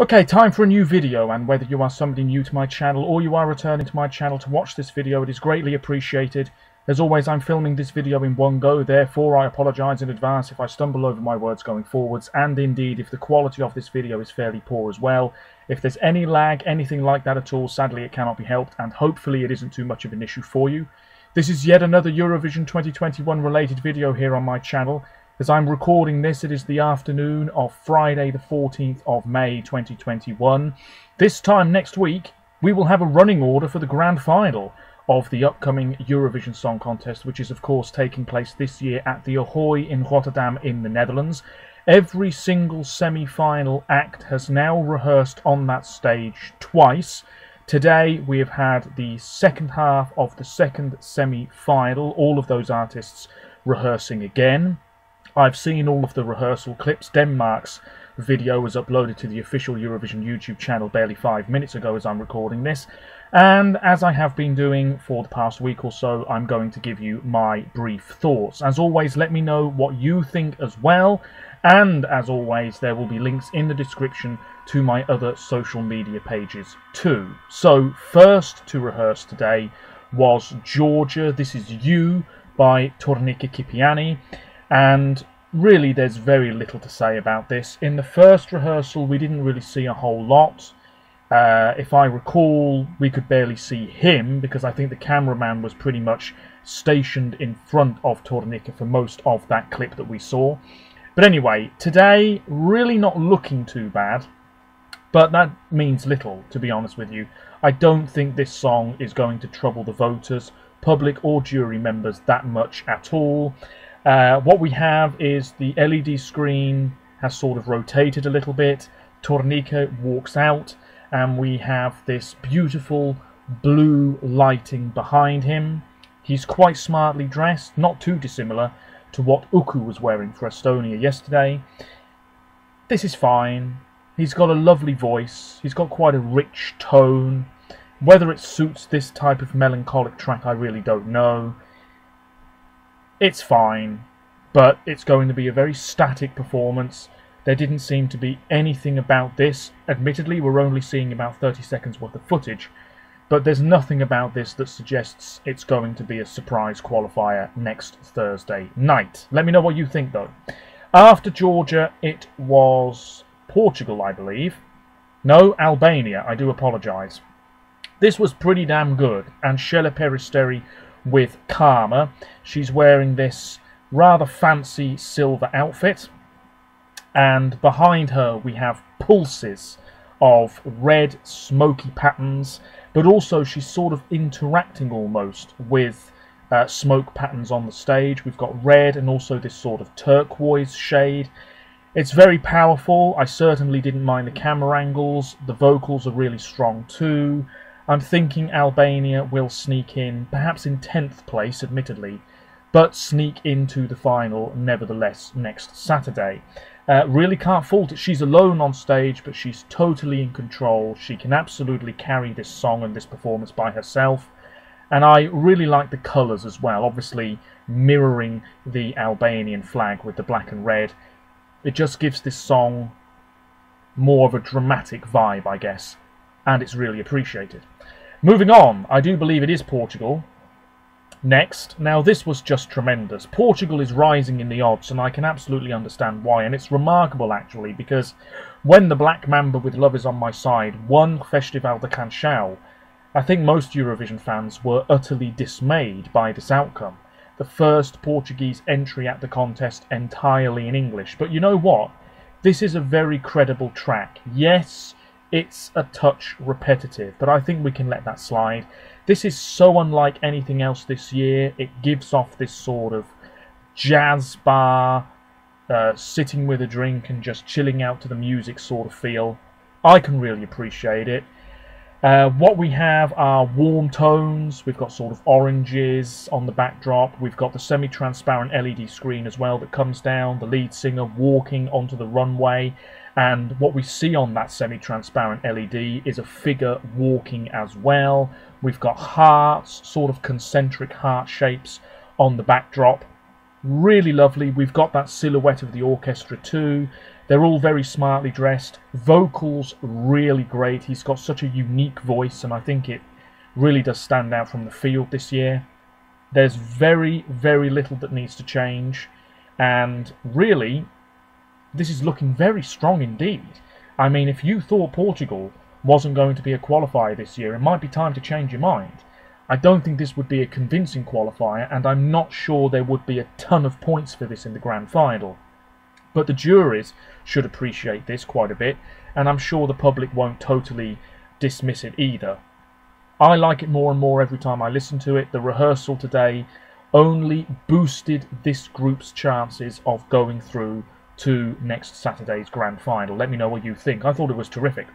Okay, time for a new video, and whether you are somebody new to my channel or you are returning to my channel to watch this video, it is greatly appreciated. As always, I'm filming this video in one go, therefore I apologise in advance if I stumble over my words going forwards, and indeed if the quality of this video is fairly poor as well. If there's any lag, anything like that at all, sadly it cannot be helped, and hopefully it isn't too much of an issue for you. This is yet another Eurovision 2021 related video here on my channel, as I'm recording this, it is the afternoon of Friday, the 14th of May 2021. This time next week, we will have a running order for the grand final of the upcoming Eurovision Song Contest, which is, of course, taking place this year at the Ahoy in Rotterdam in the Netherlands. Every single semi final act has now rehearsed on that stage twice. Today we have had the second half of the second semi final, all of those artists rehearsing again. I've seen all of the rehearsal clips. Denmark's video was uploaded to the official Eurovision YouTube channel barely five minutes ago as I'm recording this. And as I have been doing for the past week or so, I'm going to give you my brief thoughts. As always, let me know what you think as well. And as always, there will be links in the description to my other social media pages too. So, first to rehearse today was Georgia. This is You by Tornike Kipiani. And really, there's very little to say about this. In the first rehearsal, we didn't really see a whole lot. Uh, if I recall, we could barely see him because I think the cameraman was pretty much stationed in front of Tornike for most of that clip that we saw. But anyway, today, really not looking too bad. But that means little, to be honest with you. I don't think this song is going to trouble the voters, public or jury members that much at all. Uh, what we have is the LED screen has sort of rotated a little bit. Tornike walks out, and we have this beautiful blue lighting behind him. He's quite smartly dressed, not too dissimilar to what Uku was wearing for Estonia yesterday. This is fine. He's got a lovely voice. He's got quite a rich tone. Whether it suits this type of melancholic track, I really don't know. It's fine, but it's going to be a very static performance. There didn't seem to be anything about this. Admittedly, we're only seeing about 30 seconds worth of footage, but there's nothing about this that suggests it's going to be a surprise qualifier next Thursday night. Let me know what you think, though. After Georgia, it was Portugal, I believe. No, Albania. I do apologise. This was pretty damn good, Anxhela Peristeri with Karma. She's wearing this rather fancy silver outfit. And behind her we have pulses of red smoky patterns, but also she's sort of interacting almost with uh, smoke patterns on the stage. We've got red and also this sort of turquoise shade. It's very powerful. I certainly didn't mind the camera angles. The vocals are really strong too. I'm thinking Albania will sneak in, perhaps in 10th place, admittedly, but sneak into the final nevertheless next Saturday. Uh, really can't fault it. She's alone on stage, but she's totally in control. She can absolutely carry this song and this performance by herself. And I really like the colours as well, obviously mirroring the Albanian flag with the black and red. It just gives this song more of a dramatic vibe, I guess, and it's really appreciated. Moving on, I do believe it is Portugal. Next, now this was just tremendous. Portugal is rising in the odds, and I can absolutely understand why. And it's remarkable, actually, because when the Black Mamba with Love is on My Side won Festival de Canção, I think most Eurovision fans were utterly dismayed by this outcome. The first Portuguese entry at the contest entirely in English. But you know what? This is a very credible track. Yes, it's a touch repetitive, but I think we can let that slide. This is so unlike anything else this year. It gives off this sort of jazz bar, uh, sitting with a drink and just chilling out to the music sort of feel. I can really appreciate it. Uh, what we have are warm tones. We've got sort of oranges on the backdrop. We've got the semi-transparent LED screen as well that comes down. The lead singer walking onto the runway. And what we see on that semi-transparent LED is a figure walking as well. We've got hearts, sort of concentric heart shapes on the backdrop. Really lovely. We've got that silhouette of the orchestra too. They're all very smartly dressed. Vocals really great. He's got such a unique voice, and I think it really does stand out from the field this year. There's very, very little that needs to change, and really, this is looking very strong indeed. I mean, if you thought Portugal wasn't going to be a qualifier this year, it might be time to change your mind. I don't think this would be a convincing qualifier, and I'm not sure there would be a ton of points for this in the grand final. But the juries should appreciate this quite a bit, and I'm sure the public won't totally dismiss it either. I like it more and more every time I listen to it. The rehearsal today only boosted this group's chances of going through to next Saturday's grand final. Let me know what you think. I thought it was terrific.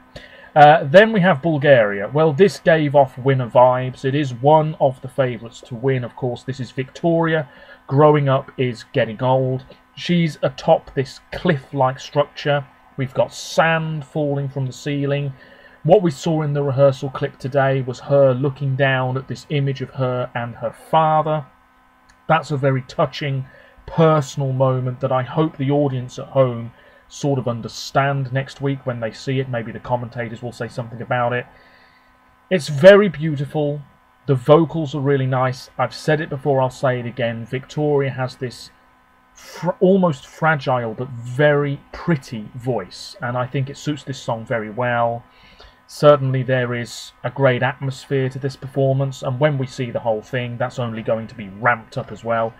Uh, then we have Bulgaria. Well, this gave off winner vibes. It is one of the favourites to win. Of course, this is Victoria. Growing up is getting old. She's atop this cliff-like structure. We've got sand falling from the ceiling. What we saw in the rehearsal clip today was her looking down at this image of her and her father. That's a very touching, personal moment that I hope the audience at home sort of understand next week when they see it. Maybe the commentators will say something about it. It's very beautiful. The vocals are really nice. I've said it before, I'll say it again. Victoria has this fr almost fragile but very pretty voice, and I think it suits this song very well. Certainly, there is a great atmosphere to this performance, and when we see the whole thing, that's only going to be ramped up as well.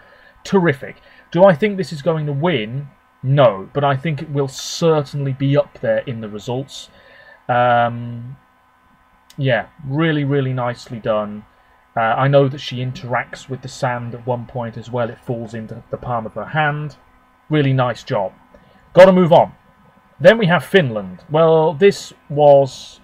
Terrific. Do I think this is going to win? No, but I think it will certainly be up there in the results. Um, yeah, really, really nicely done. Uh, I know that she interacts with the sand at one point as well. It falls into the palm of her hand. Really nice job. Got to move on. Then we have Finland. Well, this was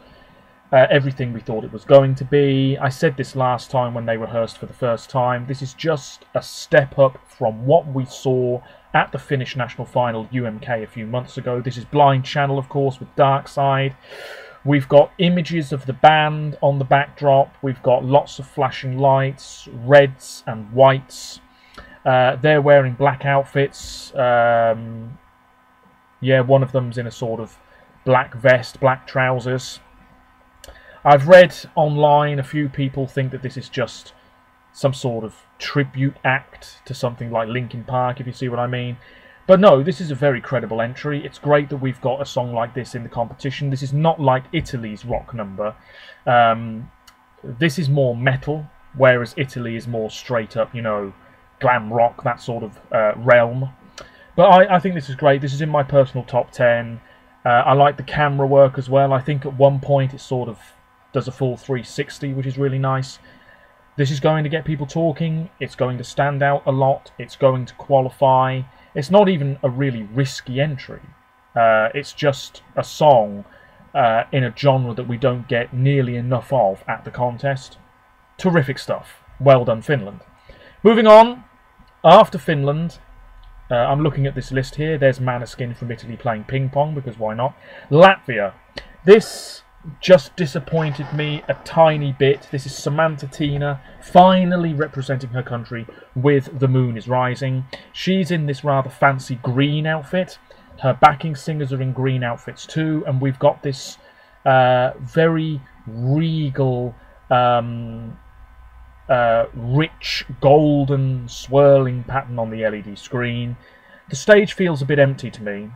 uh, everything we thought it was going to be. I said this last time when they rehearsed for the first time. This is just a step up from what we saw at the Finnish national final UMK a few months ago. This is Blind Channel, of course, with Dark Side. We've got images of the band on the backdrop. We've got lots of flashing lights, reds and whites. Uh, they're wearing black outfits. Um, yeah, one of them's in a sort of black vest, black trousers. I've read online a few people think that this is just some sort of tribute act to something like Linkin Park, if you see what I mean. But no, this is a very credible entry. It's great that we've got a song like this in the competition. This is not like Italy's rock number. Um, this is more metal, whereas Italy is more straight up, you know, glam rock, that sort of uh, realm. But I, I, think this is great. This is in my personal top 10. Uh, I like the camera work as well. I think at one point it sort of does a full 360, which is really nice. This is going to get people talking. It's going to stand out a lot. It's going to qualify. It's not even a really risky entry. Uh, it's just a song uh, in a genre that we don't get nearly enough of at the contest. Terrific stuff. Well done, Finland. Moving on, after Finland, uh, I'm looking at this list here. There's Måneskin from Italy playing ping pong, because why not? Latvia. This just disappointed me a tiny bit. This is Samantha Tina finally representing her country with The Moon is Rising. She's in this rather fancy green outfit. Her backing singers are in green outfits too, and we've got this uh, very regal, um, uh, rich, golden, swirling pattern on the LED screen. The stage feels a bit empty to me.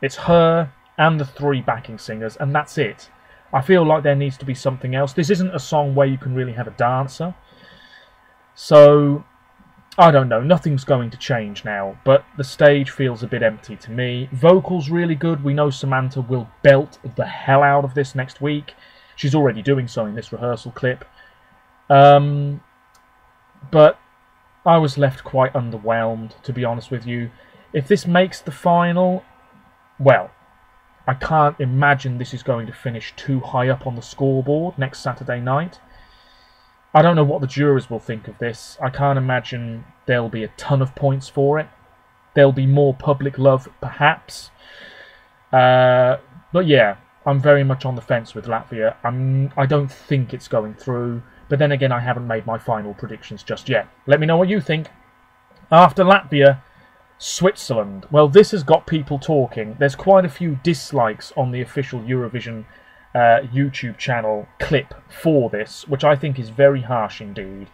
It's her and the three backing singers, and that's it. I feel like there needs to be something else. This isn't a song where you can really have a dancer. So, I don't know. Nothing's going to change now, but the stage feels a bit empty to me. Vocals really good. We know Samantha will belt the hell out of this next week. She's already doing so in this rehearsal clip. Um, but I was left quite underwhelmed, to be honest with you. If this makes the final, well, I can't imagine this is going to finish too high up on the scoreboard next Saturday night. I don't know what the jurors will think of this. I can't imagine there'll be a ton of points for it. There'll be more public love, perhaps. Uh, but yeah, I'm very much on the fence with Latvia. I'm, I don't think it's going through. But then again, I haven't made my final predictions just yet. Let me know what you think. After Latvia, Switzerland. Well, this has got people talking. There's quite a few dislikes on the official Eurovision uh, YouTube channel clip for this, which I think is very harsh indeed.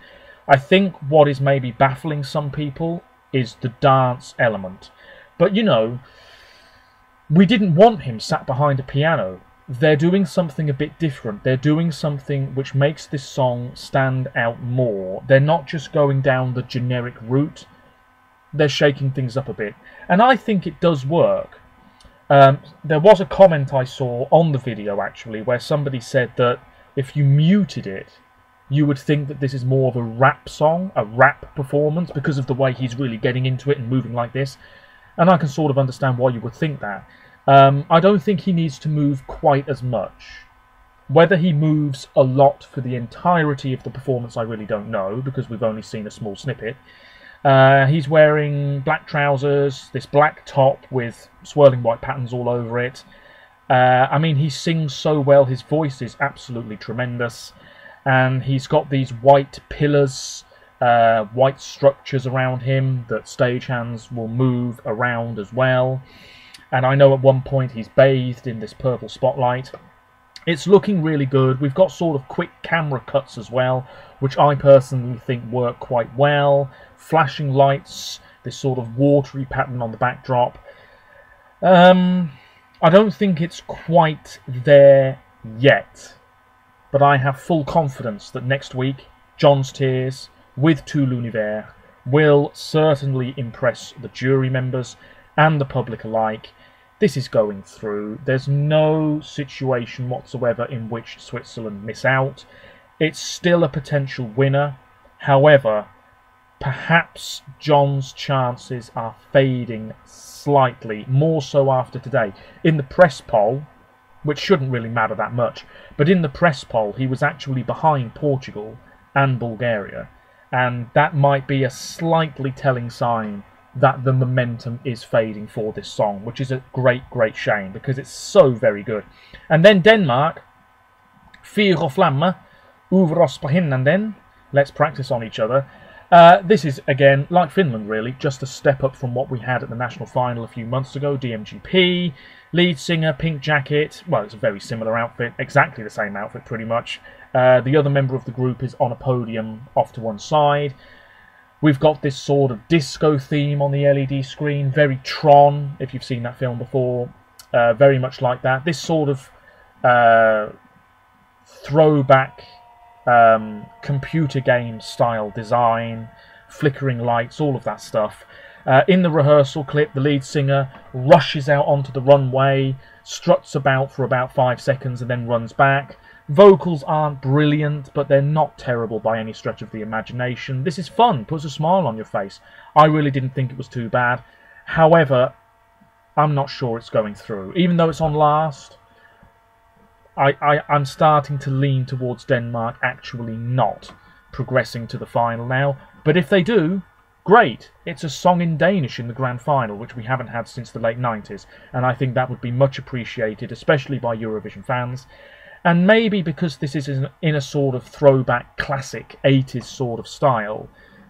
I think what is maybe baffling some people is the dance element. But you know, we didn't want him sat behind a piano. They're doing something a bit different. They're doing something which makes this song stand out more. They're not just going down the generic route, they're shaking things up a bit. And I think it does work. Um, there was a comment I saw on the video actually where somebody said that if you muted it, you would think that this is more of a rap song, a rap performance, because of the way he's really getting into it and moving like this. And I can sort of understand why you would think that. Um, I don't think he needs to move quite as much. Whether he moves a lot for the entirety of the performance, I really don't know, because we've only seen a small snippet. Uh, he's wearing black trousers, this black top with swirling white patterns all over it. Uh, I mean, he sings so well, his voice is absolutely tremendous. And he's got these white pillars, uh, white structures around him that stagehands will move around as well. And I know at one point he's bathed in this purple spotlight. It's looking really good. We've got sort of quick camera cuts as well, which I personally think work quite well. Flashing lights, this sort of watery pattern on the backdrop. Um, I don't think it's quite there yet, but I have full confidence that next week, Gjon's Tears with Tout l'Univers will certainly impress the jury members and the public alike this is going through. There's no situation whatsoever in which Switzerland miss out. It's still a potential winner. However, perhaps Gjon's chances are fading slightly, more so after today. In the press poll, which shouldn't really matter that much, but in the press poll, he was actually behind Portugal and Bulgaria, and that might be a slightly telling sign that the momentum is fading for this song, which is a great, great shame because it's so very good. And then Denmark, Fyr og Flamme, Øve os på hinanden, let's practice on each other. Uh, this is, again, like Finland really, just a step up from what we had at the national final a few months ago, DMGP. Lead singer, pink jacket, well, it's a very similar outfit, exactly the same outfit pretty much. Uh, the other member of the group is on a podium off to one side. We've got this sort of disco theme on the LED screen, very Tron, if you've seen that film before, uh, very much like that. This sort of uh, throwback um, computer game style design, flickering lights, all of that stuff. Uh, in the rehearsal clip, the lead singer rushes out onto the runway, struts about for about five seconds, and then runs back. Vocals aren't brilliant, but they're not terrible by any stretch of the imagination. This is fun, puts a smile on your face. I really didn't think it was too bad. However, I'm not sure it's going through. Even though it's on last, I, I, I'm starting to lean towards Denmark actually not progressing to the final now. But if they do, great. It's a song in Danish in the grand final, which we haven't had since the late 90s, and I think that would be much appreciated, especially by Eurovision fans. And maybe because this is in a sort of throwback classic 80s sort of style,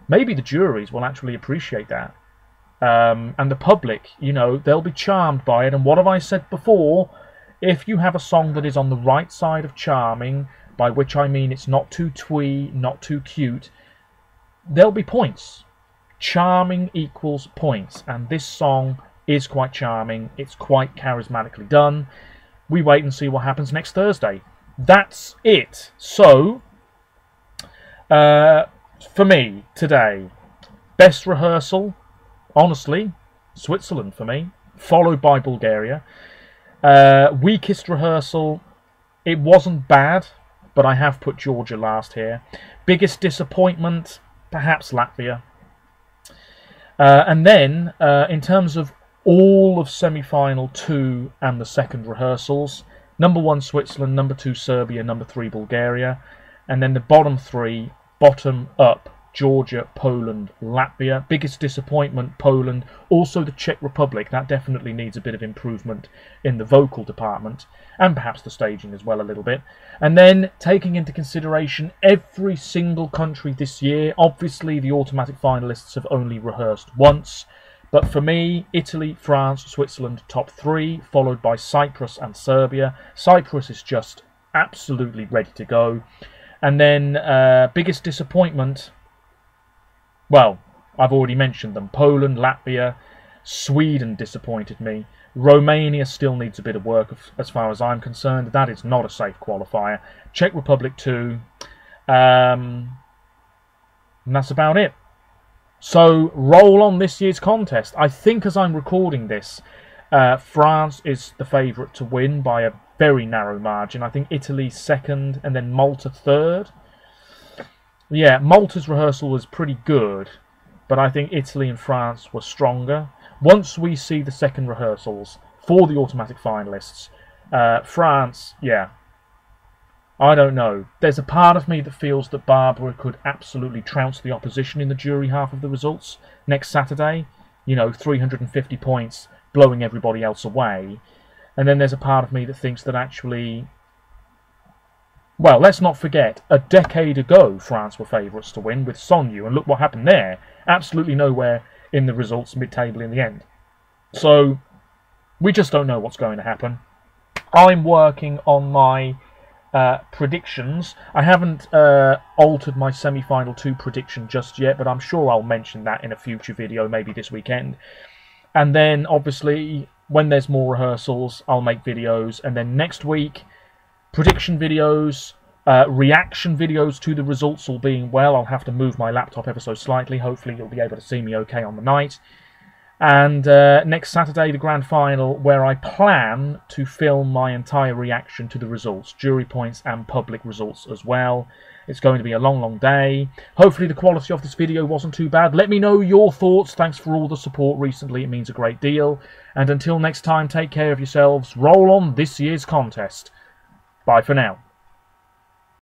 maybe the juries will actually appreciate that. Um, and the public, you know, they'll be charmed by it. And what have I said before? If you have a song that is on the right side of charming, by which I mean it's not too twee, not too cute, there'll be points. Charming equals points. And this song is quite charming. It's quite charismatically done we wait and see what happens next Thursday. That's it. So, uh, for me today, best rehearsal, honestly, Switzerland for me, followed by Bulgaria. Uh, weakest rehearsal, it wasn't bad, but I have put Georgia last here. Biggest disappointment, perhaps Latvia. Uh, and then, uh, in terms of all of semi-final two and the second rehearsals. Number one Switzerland, number two Serbia, number three Bulgaria, and then the bottom three, bottom up Georgia, Poland, Latvia. Biggest disappointment, Poland. Also the Czech Republic. That definitely needs a bit of improvement in the vocal department and perhaps the staging as well a little bit. And then taking into consideration every single country this year. Obviously the automatic finalists have only rehearsed once But for me, Italy, France, Switzerland, top three, followed by Cyprus and Serbia. Cyprus is just absolutely ready to go. And then, uh, biggest disappointment, well, I've already mentioned them. Poland, Latvia, Sweden disappointed me. Romania still needs a bit of work as far as I'm concerned. That is not a safe qualifier. Czech Republic too. Um, and that's about it. So roll on this year's contest. I think as I'm recording this, uh, France is the favourite to win by a very narrow margin. I think Italy second and then Malta third. Yeah, Malta's rehearsal was pretty good, but I think Italy and France were stronger. Once we see the second rehearsals for the automatic finalists, uh, France, yeah, I don't know. There's a part of me that feels that Barbara could absolutely trounce the opposition in the jury half of the results next Saturday. You know, 350 points, blowing everybody else away. And then there's a part of me that thinks that actually. Well, let's not forget, a decade ago France were favourites to win with Sognu, and look what happened there. Absolutely nowhere in the results mid-table in the end. So, we just don't know what's going to happen. I'm working on my uh, predictions. I haven't uh, altered my semi-final two prediction just yet, but I'm sure I'll mention that in a future video, maybe this weekend. And then, obviously, when there's more rehearsals, I'll make videos. And then next week, prediction videos, uh, reaction videos to the results all being well. I'll have to move my laptop ever so slightly. Hopefully, you'll be able to see me okay on the night. And uh, next Saturday, the grand final, where I plan to film my entire reaction to the results, jury points and public results as well. It's going to be a long, long day. Hopefully the quality of this video wasn't too bad. Let me know your thoughts. Thanks for all the support recently. It means a great deal. And until next time, take care of yourselves. Roll on this year's contest. Bye for now.